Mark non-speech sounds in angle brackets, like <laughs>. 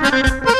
Bye. <laughs>